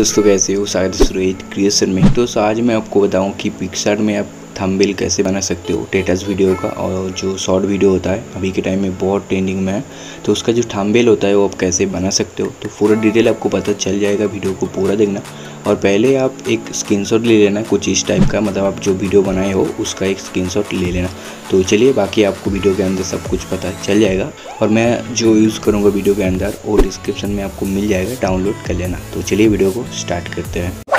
दोस्तों, कैसे हो? शायद सुरेश क्रिएशन में। तो आज मैं आपको बताऊँ कि पिक्सर में आप थंबनेल कैसे बना सकते हो टेटस वीडियो का और जो शॉर्ट वीडियो होता है, अभी के टाइम में बहुत ट्रेंडिंग में है तो उसका जो थंबनेल होता है वो आप कैसे बना सकते हो तो पूरा डिटेल आपको पता चल जाएगा वीडियो को पूरा देखना। और पहले आप एक स्क्रीनशॉट ले लेना कुछ इस टाइप का मतलब आप जो वीडियो बनाए हो, उसका एक स्क्रीनशॉट ले लेना। तो चलिए बाकी आपको वीडियो के अंदर सब कुछ पता चल जाएगा और मैं जो यूज़ करूँगा वीडियो के अंदर वो डिस्क्रिप्शन में आपको मिल जाएगा डाउनलोड कर लेना। तो चलिए वीडियो को स्टार्ट करते हैं।